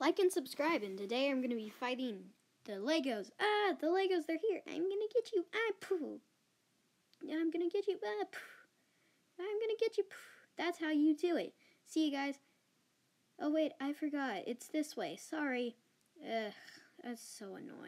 like and subscribe. And today I'm going to be fighting the Legos. Ah, the Legos, they're here. I'm going to get you. I poo. I'm going to get you. Ah, poo. I'm going to get you. Ah, poo. That's how you do it. See you guys. Oh, wait, I forgot. It's this way. Sorry. Ugh, that's so annoying.